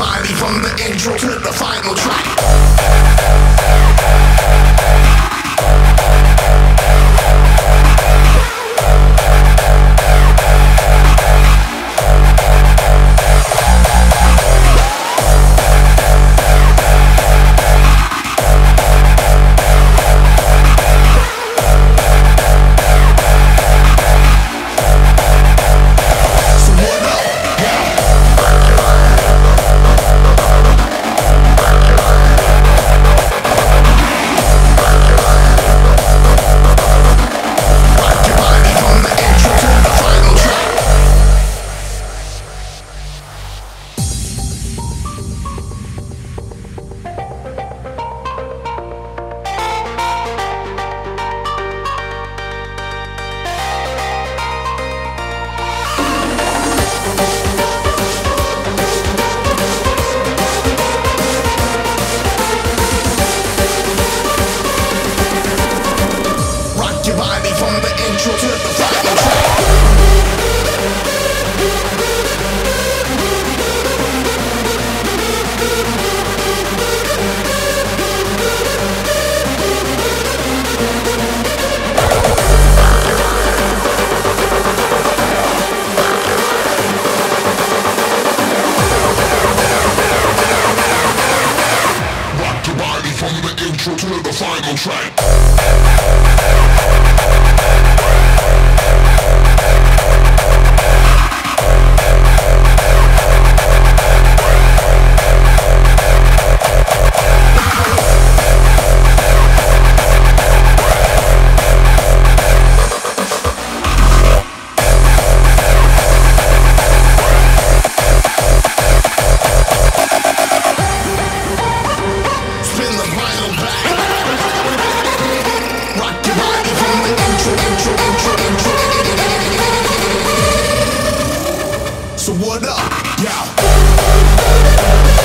body from the intro to the final track. Rock from the intro to body from the intro to the final track. Up? Yeah.